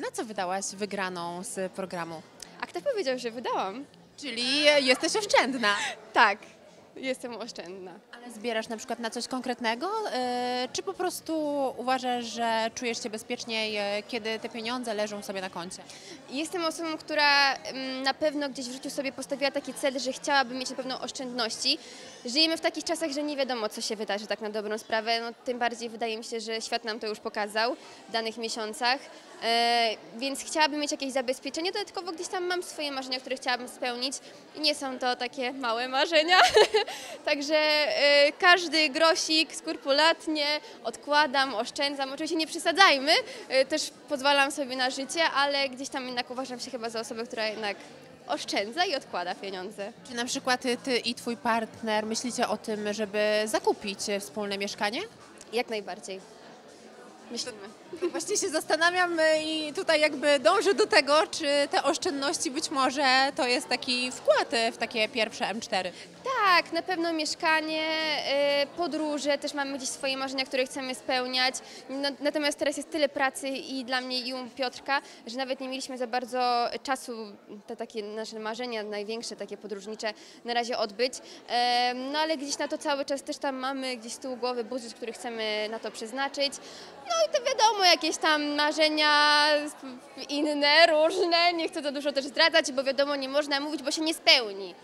Na co wydałaś wygraną z programu? A kto powiedział, że wydałam? Czyli jesteś oszczędna. Tak, jestem oszczędna. Ale zbierasz na przykład na coś konkretnego? e, Czy po prostu uważasz, że czujesz się bezpieczniej, e, kiedy te pieniądze leżą sobie na koncie? Jestem osobą, która mm, na pewno gdzieś w życiu sobie postawiła taki cel, że chciałaby mieć na pewno oszczędności. Żyjemy w takich czasach, że nie wiadomo, co się wydarzy tak na dobrą sprawę. No, tym bardziej wydaje mi się, że świat nam to już pokazał w danych miesiącach. E, więc chciałabym mieć jakieś zabezpieczenie. Dodatkowo gdzieś tam mam swoje marzenia, które chciałabym spełnić i nie są to takie małe marzenia. Także e, każdy grosik skrupulatnie odkładam, oszczędzam. Oczywiście nie przesadzajmy, e, też pozwalam sobie na życie, ale gdzieś tam jednak uważam się chyba za osobę, która jednak oszczędza i odkłada pieniądze. Czy na przykład ty, i twój partner myślicie o tym, żeby zakupić wspólne mieszkanie? Jak najbardziej. Myślimy. Właśnie się zastanawiam e, i tutaj jakby dążę do tego, czy te oszczędności być może to jest taki wkład e, w takie pierwsze M4. Tak, na pewno mieszkanie, y, podróże, też mamy gdzieś swoje marzenia, które chcemy spełniać. No, natomiast teraz jest tyle pracy i dla mnie i u Piotrka, że nawet nie mieliśmy za bardzo czasu te takie nasze marzenia, największe takie podróżnicze na razie odbyć. No ale gdzieś na to cały czas też tam mamy gdzieś z tyłu głowy budżet, który chcemy na to przeznaczyć. No i to wiadomo, jakieś tam marzenia inne, różne, nie chcę za dużo też zdradzać, bo wiadomo, nie można mówić, bo się nie spełni.